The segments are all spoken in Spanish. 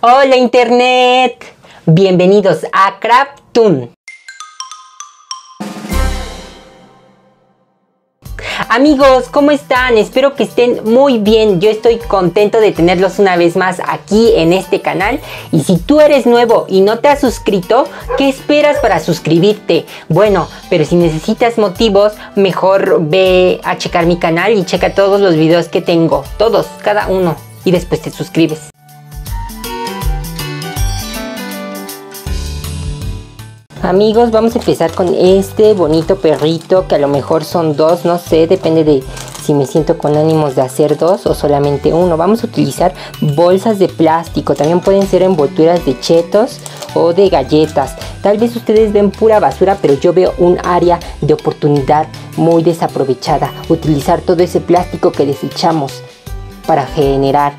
Hola Internet, bienvenidos a Craftoon. Amigos, ¿cómo están? Espero que estén muy bien. Yo estoy contento de tenerlos una vez más aquí en este canal. Y si tú eres nuevo y no te has suscrito, ¿qué esperas para suscribirte? Bueno, pero si necesitas motivos, mejor ve a checar mi canal y checa todos los videos que tengo. Todos, cada uno. Y después te suscribes. Amigos, vamos a empezar con este bonito perrito que a lo mejor son dos, no sé, depende de si me siento con ánimos de hacer dos o solamente uno. Vamos a utilizar bolsas de plástico, también pueden ser envolturas de chetos o de galletas. Tal vez ustedes ven pura basura, pero yo veo un área de oportunidad muy desaprovechada. Utilizar todo ese plástico que desechamos para generar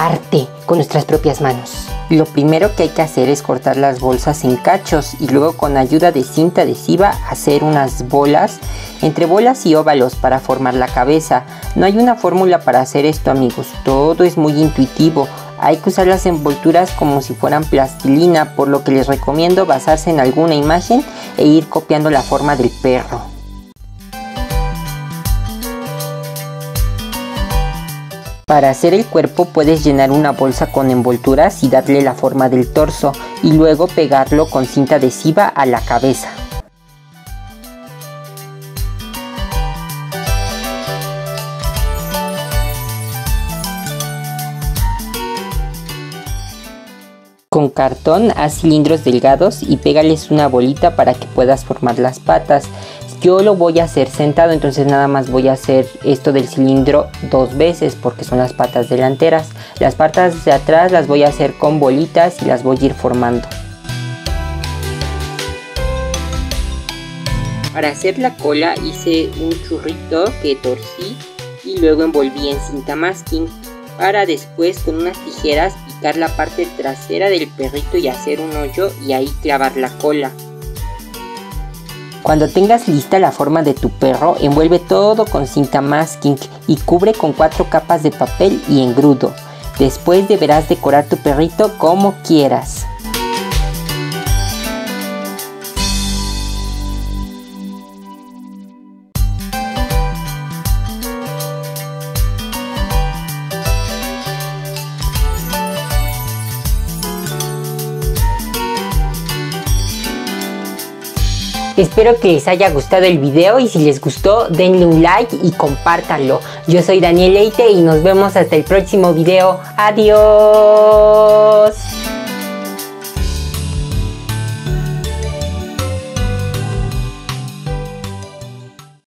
arte con nuestras propias manos. Lo primero que hay que hacer es cortar las bolsas en cachos y luego con ayuda de cinta adhesiva hacer unas bolas entre bolas y óvalos para formar la cabeza. No hay una fórmula para hacer esto amigos, todo es muy intuitivo. Hay que usar las envolturas como si fueran plastilina, por lo que les recomiendo basarse en alguna imagen e ir copiando la forma del perro. Para hacer el cuerpo puedes llenar una bolsa con envolturas y darle la forma del torso y luego pegarlo con cinta adhesiva a la cabeza. Con cartón haz cilindros delgados y pégales una bolita para que puedas formar las patas. Yo lo voy a hacer sentado, entonces nada más voy a hacer esto del cilindro dos veces porque son las patas delanteras. Las patas de atrás las voy a hacer con bolitas y las voy a ir formando. Para hacer la cola hice un churrito que torcí y luego envolví en cinta masking para después con unas tijeras picar la parte trasera del perrito y hacer un hoyo y ahí clavar la cola. Cuando tengas lista la forma de tu perro, envuelve todo con cinta masking y cubre con cuatro capas de papel y engrudo. Después deberás decorar tu perrito como quieras. Espero que les haya gustado el video y si les gustó denle un like y compártanlo. Yo soy Daniel Leite y nos vemos hasta el próximo video. Adiós.